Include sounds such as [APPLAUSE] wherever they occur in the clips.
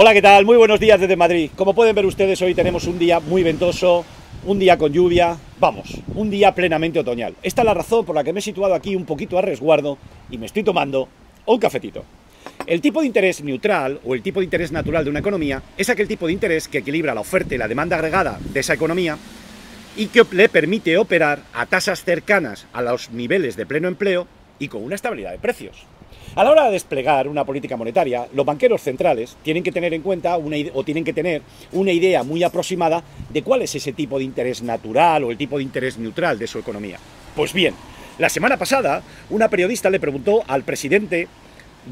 Hola, ¿qué tal? Muy buenos días desde Madrid. Como pueden ver ustedes, hoy tenemos un día muy ventoso, un día con lluvia, vamos, un día plenamente otoñal. Esta es la razón por la que me he situado aquí un poquito a resguardo y me estoy tomando un cafetito. El tipo de interés neutral o el tipo de interés natural de una economía es aquel tipo de interés que equilibra la oferta y la demanda agregada de esa economía y que le permite operar a tasas cercanas a los niveles de pleno empleo y con una estabilidad de precios. A la hora de desplegar una política monetaria, los banqueros centrales tienen que tener en cuenta una, o tienen que tener una idea muy aproximada de cuál es ese tipo de interés natural o el tipo de interés neutral de su economía. Pues bien, la semana pasada una periodista le preguntó al presidente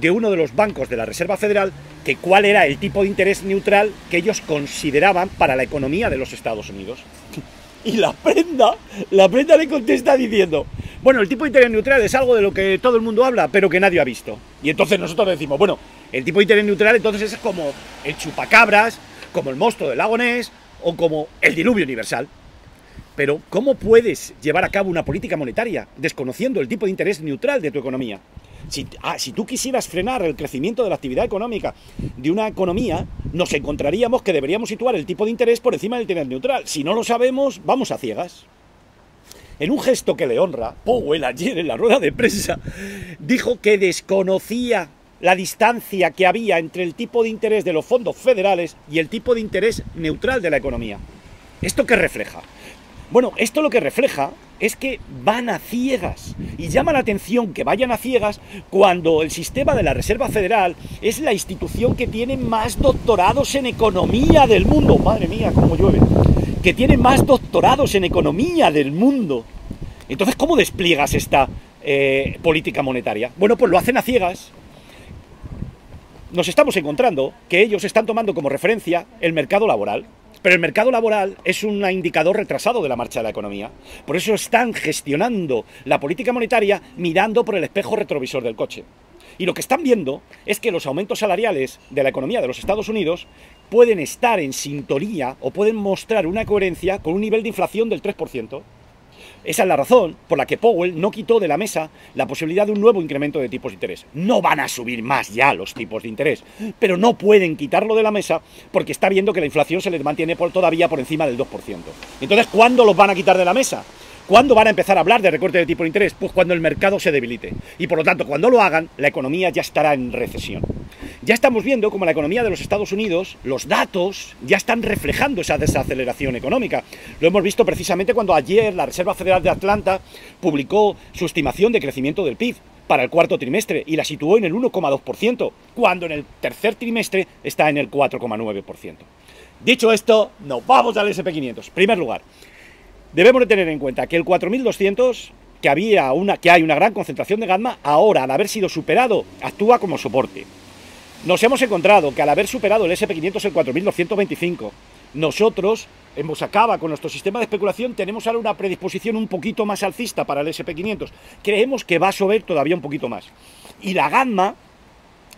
de uno de los bancos de la Reserva Federal que cuál era el tipo de interés neutral que ellos consideraban para la economía de los Estados Unidos. [LAUGHS] Y la prenda, la prenda le contesta diciendo, bueno, el tipo de interés neutral es algo de lo que todo el mundo habla, pero que nadie ha visto. Y entonces nosotros decimos, bueno, el tipo de interés neutral entonces es como el chupacabras, como el monstruo del lago Ness o como el diluvio universal. Pero, ¿cómo puedes llevar a cabo una política monetaria desconociendo el tipo de interés neutral de tu economía? Si, ah, si, tú quisieras frenar el crecimiento de la actividad económica de una economía, nos encontraríamos que deberíamos situar el tipo de interés por encima del interés neutral. Si no lo sabemos, vamos a ciegas. En un gesto que le honra, Powell ayer en la rueda de prensa dijo que desconocía la distancia que había entre el tipo de interés de los fondos federales y el tipo de interés neutral de la economía. ¿Esto qué refleja? Bueno, esto lo que refleja es que van a ciegas. Y llama la atención que vayan a ciegas cuando el sistema de la Reserva Federal es la institución que tiene más doctorados en economía del mundo. Madre mía, cómo llueve que tiene más doctorados en economía del mundo. Entonces, ¿cómo despliegas esta eh, política monetaria? Bueno, pues lo hacen a ciegas. Nos estamos encontrando que ellos están tomando como referencia el mercado laboral, pero el mercado laboral es un indicador retrasado de la marcha de la economía. Por eso están gestionando la política monetaria mirando por el espejo retrovisor del coche. Y lo que están viendo es que los aumentos salariales de la economía de los Estados Unidos pueden estar en sintonía o pueden mostrar una coherencia con un nivel de inflación del 3%. Esa es la razón por la que Powell no quitó de la mesa la posibilidad de un nuevo incremento de tipos de interés. No van a subir más ya los tipos de interés, pero no pueden quitarlo de la mesa porque está viendo que la inflación se les mantiene todavía por encima del 2%. Entonces, ¿cuándo los van a quitar de la mesa? ¿Cuándo van a empezar a hablar de recorte de tipo de interés? Pues cuando el mercado se debilite. Y por lo tanto, cuando lo hagan, la economía ya estará en recesión. Ya estamos viendo como la economía de los Estados Unidos, los datos ya están reflejando esa desaceleración económica. Lo hemos visto precisamente cuando ayer la Reserva Federal de Atlanta publicó su estimación de crecimiento del PIB para el cuarto trimestre y la situó en el 1,2%, cuando en el tercer trimestre está en el 4,9%. Dicho esto, nos vamos al SP500. Primer lugar, Debemos de tener en cuenta que el 4200, que, había una, que hay una gran concentración de gamma, ahora, al haber sido superado, actúa como soporte. Nos hemos encontrado que al haber superado el SP500 el 4225, nosotros en Mosacaba, con nuestro sistema de especulación, tenemos ahora una predisposición un poquito más alcista para el SP500. Creemos que va a subir todavía un poquito más. Y la gamma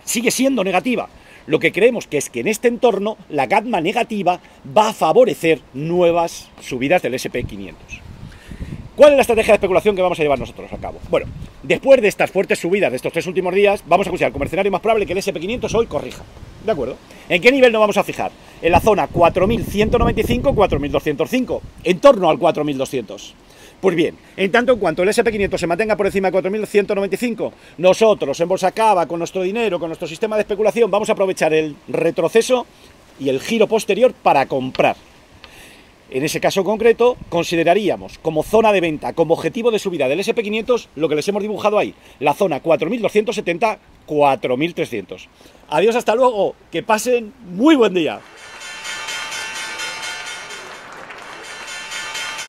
sigue siendo negativa. Lo que creemos que es que en este entorno la gamma negativa va a favorecer nuevas subidas del SP500. ¿Cuál es la estrategia de especulación que vamos a llevar nosotros a cabo? Bueno, después de estas fuertes subidas de estos tres últimos días, vamos a considerar como escenario más probable que el SP500 hoy corrija. ¿De acuerdo? ¿En qué nivel nos vamos a fijar? En la zona 4195-4205, en torno al 4200. Pues bien, en tanto en cuanto el SP500 se mantenga por encima de 4.195, nosotros en Bolsa Cava, con nuestro dinero, con nuestro sistema de especulación, vamos a aprovechar el retroceso y el giro posterior para comprar. En ese caso concreto, consideraríamos como zona de venta, como objetivo de subida del SP500, lo que les hemos dibujado ahí, la zona 4.270, 4.300. Adiós, hasta luego, que pasen muy buen día.